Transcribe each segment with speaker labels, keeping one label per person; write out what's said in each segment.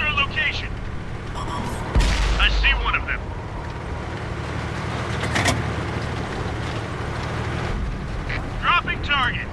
Speaker 1: Our location? I see one of them. Dropping target.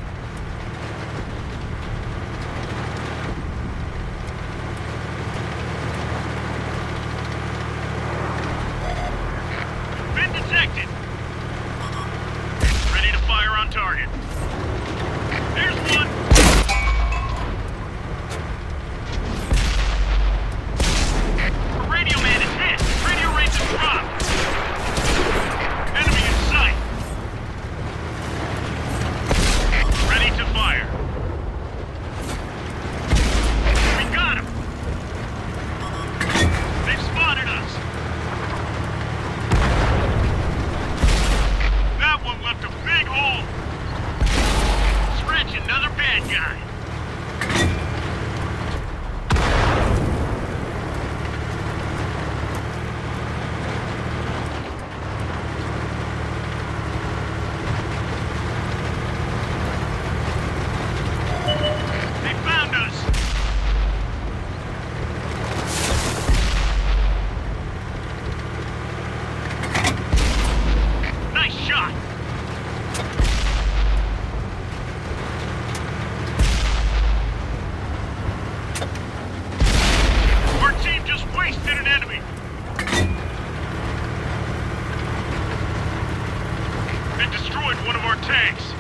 Speaker 1: tanks!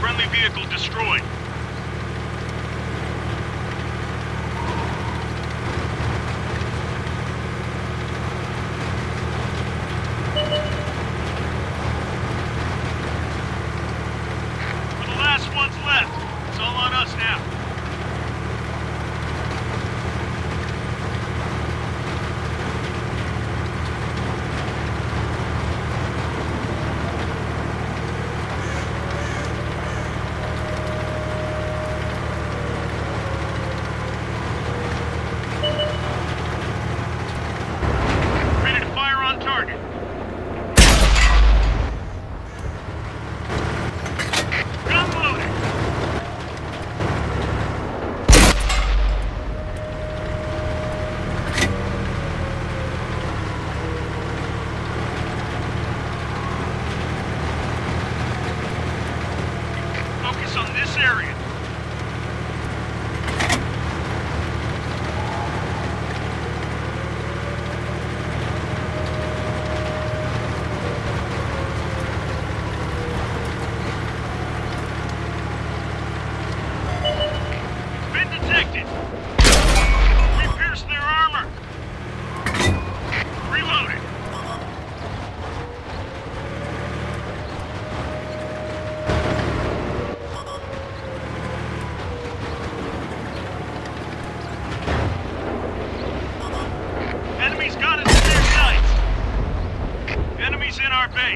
Speaker 1: Friendly vehicle destroyed.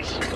Speaker 1: Base!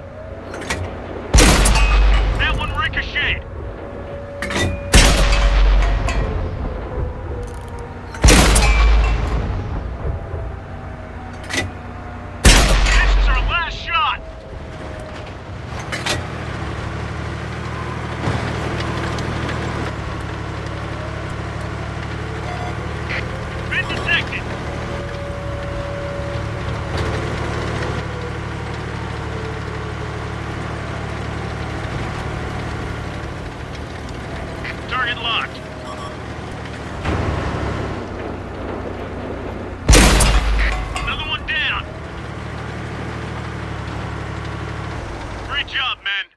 Speaker 1: Great job, men.